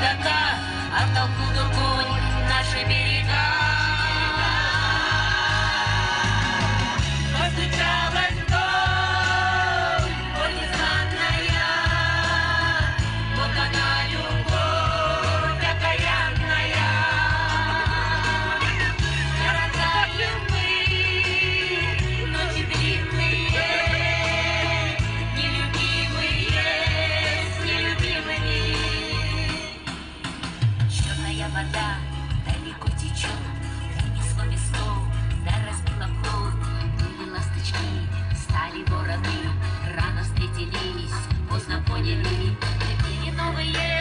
sedekah atau kudur kunci вода далеко течет, принесло весну, да разбило плод. Были ласточки, стали вороны, рано встретились, поздно поняли, теперь новые.